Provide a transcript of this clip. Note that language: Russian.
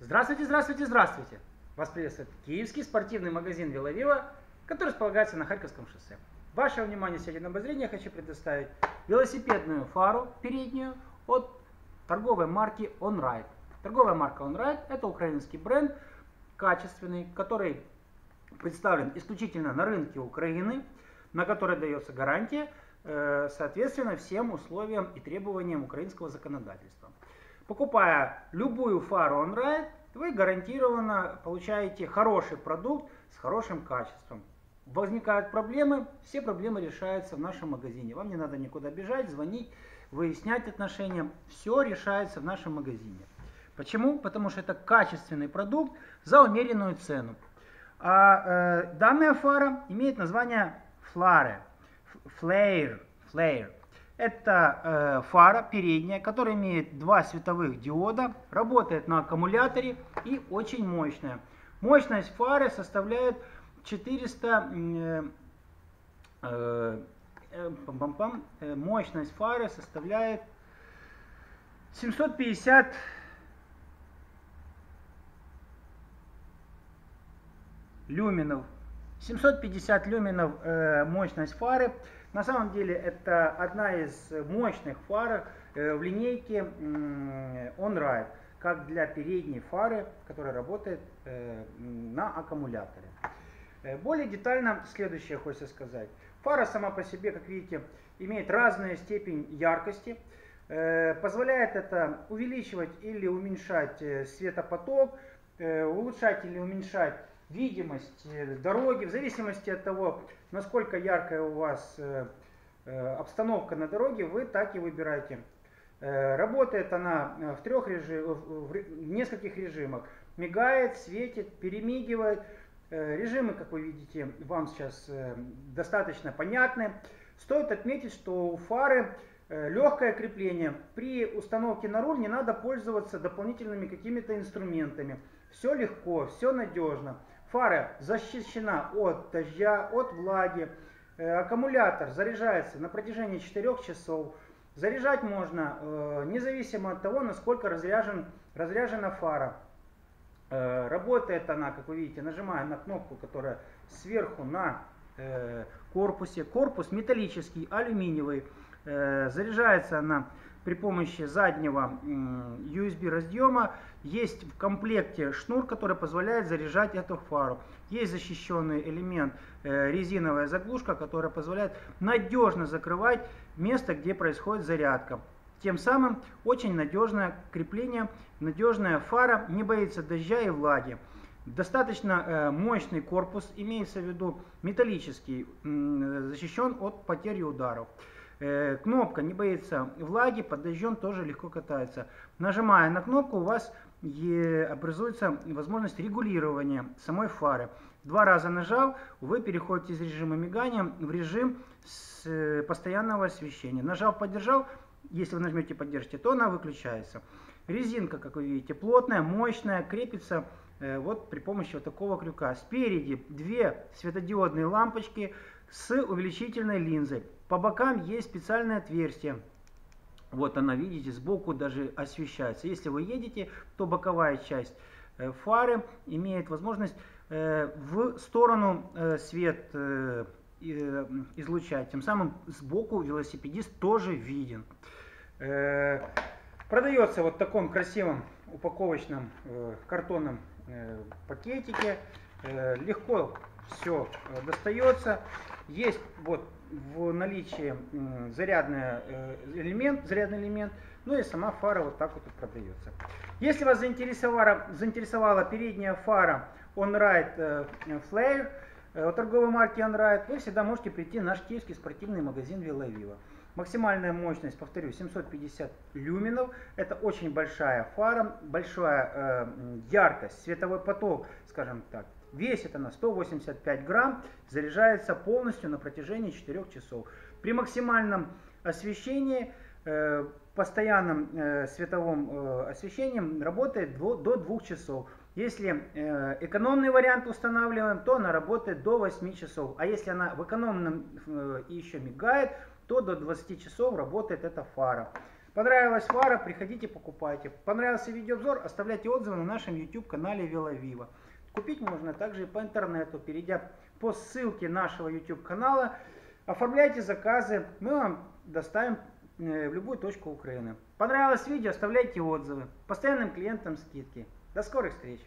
Здравствуйте, здравствуйте, здравствуйте! Вас приветствует киевский спортивный магазин Веловива, который располагается на Харьковском шоссе. Ваше внимание сегодня на обозрение хочу предоставить велосипедную фару переднюю от торговой марки OnRide. Торговая марка OnRide это украинский бренд, качественный, который представлен исключительно на рынке Украины, на который дается гарантия, э, соответственно, всем условиям и требованиям украинского законодательства. Покупая любую фару OnRide, вы гарантированно получаете хороший продукт с хорошим качеством. Возникают проблемы, все проблемы решаются в нашем магазине. Вам не надо никуда бежать, звонить, выяснять отношения. Все решается в нашем магазине. Почему? Потому что это качественный продукт за умеренную цену. А э, данная фара имеет название Flare. Flare. Flare. Это э, фара передняя, которая имеет два световых диода, работает на аккумуляторе и очень мощная. Мощность фары составляет 400... Э, э, э, пам -пам -пам, мощность фары составляет 750 люминов. 750 люминов э, мощность фары. На самом деле это одна из мощных фар э, в линейке OnRide, как для передней фары, которая работает э, на аккумуляторе. Э, более детально следующее хочется сказать. Фара сама по себе, как видите, имеет разную степень яркости. Позволяет это увеличивать или уменьшать светопоток, улучшать или уменьшать видимость дороги, в зависимости от того, насколько яркая у вас э, э, обстановка на дороге, вы так и выбираете. Э, работает она в трех режимах, в нескольких режимах. Мигает, светит, перемигивает. Режимы, как вы видите, вам сейчас достаточно понятны. Стоит отметить, что у фары легкое крепление. При установке на руль не надо пользоваться дополнительными какими-то инструментами. Все легко, все надежно. Фара защищена от дождя, от влаги. Э, аккумулятор заряжается на протяжении 4 часов. Заряжать можно э, независимо от того, насколько разряжен, разряжена фара. Э, работает она, как вы видите, нажимая на кнопку, которая сверху на корпусе. Корпус металлический, алюминиевый. Заряжается она при помощи заднего USB разъема. Есть в комплекте шнур, который позволяет заряжать эту фару. Есть защищенный элемент э, резиновая заглушка, которая позволяет надежно закрывать место, где происходит зарядка. Тем самым очень надежное крепление, надежная фара, не боится дождя и влаги. Достаточно э, мощный корпус, имеется в виду металлический, защищен от потери ударов. Э, кнопка не боится влаги, под дождем тоже легко катается. Нажимая на кнопку, у вас образуется возможность регулирования самой фары. Два раза нажав, вы переходите из режима мигания в режим э, постоянного освещения. Нажав, поддержал, если вы нажмете поддержите, то она выключается. Резинка, как вы видите, плотная, мощная, крепится э, вот при помощи вот такого крюка. Спереди две светодиодные лампочки с увеличительной линзой. По бокам есть специальное отверстие. Вот она, видите, сбоку даже освещается. Если вы едете, то боковая часть э, фары имеет возможность э, в сторону э, свет излучать. Тем самым сбоку велосипедист тоже виден. Продается вот в таком красивом упаковочном картонном пакетике. Легко все достается. Есть вот в наличии зарядный э, элемент, зарядный элемент, ну и сама фара вот так вот продается. Если вас заинтересовала, заинтересовала передняя фара OnRide э, Flare э, торговой марки OnRide, вы всегда можете прийти в наш киевский спортивный магазин Веловива. Максимальная мощность, повторю, 750 люминов. Это очень большая фара, большая э, яркость, световой поток, скажем так. Весит она 185 грамм, заряжается полностью на протяжении 4 часов. При максимальном освещении, э, постоянном э, световом э, освещении работает до, до 2 часов. Если э, экономный вариант устанавливаем, то она работает до 8 часов. А если она в экономном еще мигает, то до 20 часов работает эта фара. Понравилась фара, приходите, покупайте. Понравился видеообзор, оставляйте отзывы на нашем YouTube канале Веловива. Купить можно также и по интернету, перейдя по ссылке нашего YouTube канала. Оформляйте заказы, мы вам доставим э, в любую точку Украины. Понравилось видео, оставляйте отзывы. Постоянным клиентам скидки. До скорых встреч!